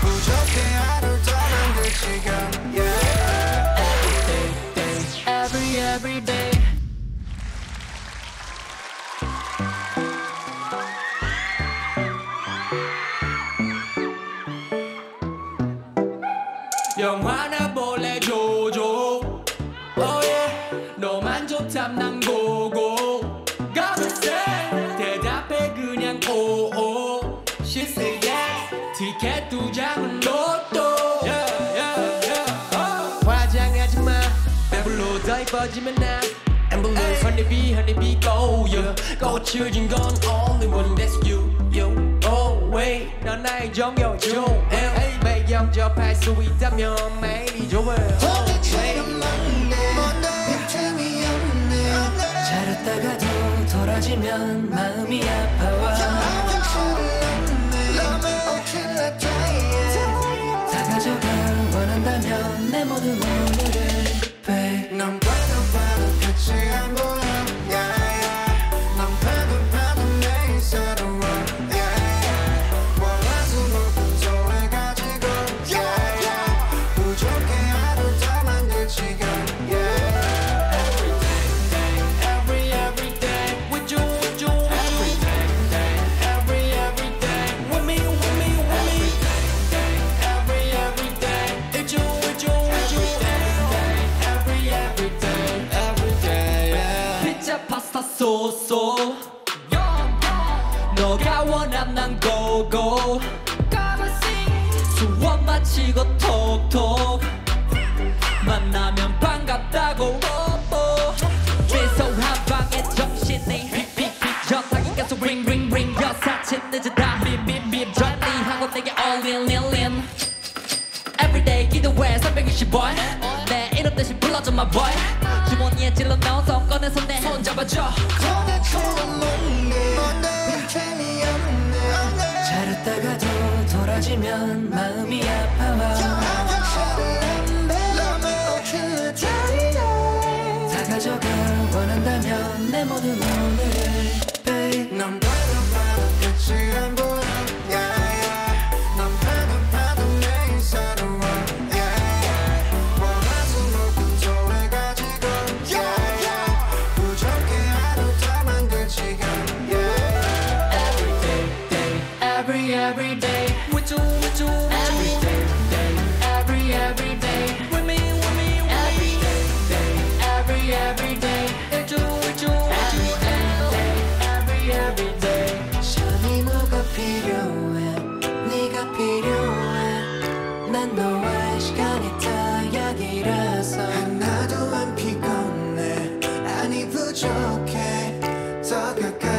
부족해 하루 더 만들 지금 yeah. Every day, every every day. 영화나 볼래 조조 oh yeah. 너만 좋담 난 고고 Gotta say 대답해 그냥 오오 say yes 티켓 두 장은 로또 yeah, yeah, yeah. Oh. 화장하지 마 배불러 더 이뻐지면 나 And believe honeybee honeybee go yeah 꽃을 진건 only one that's you you oh wait 넌 나의 정여줘 hey 매형 접할 수 있다면 매일이 좋아 오늘처럼 없네 빈틈이 없네 잘했다가도 돌아지면 마음이 아파와 다 가져가. 원한다면 내 모든 오늘을 babe 소소 너가 원한 난 고고. 수업 마치고 톡톡. 만나면 반갑다고. 최소 한 방에 정신이 픽픽픽 전화기 계속 링링링 여사친 늦었다 밉밉밉 전리 하고 내게 all in Everyday 기도해 360원. 내 이름 대신 불러줘 my boy. 주머니에 찔러 손 꺼내서 내 손 잡아줘 잘했다가도 돌아지면 마음이 아파와. 다 가져가 원한다면 내 모든 오 every every day with you, with you, every day, day, every every day with me, with me, every day, day, every every day with you, with you, with you, every day, every every day. 션이 뭐가 필요해 네가 필요해 난 너와의 시간이 다 약이라서 하나도 안 피곤해 아니 부족해 더 가까이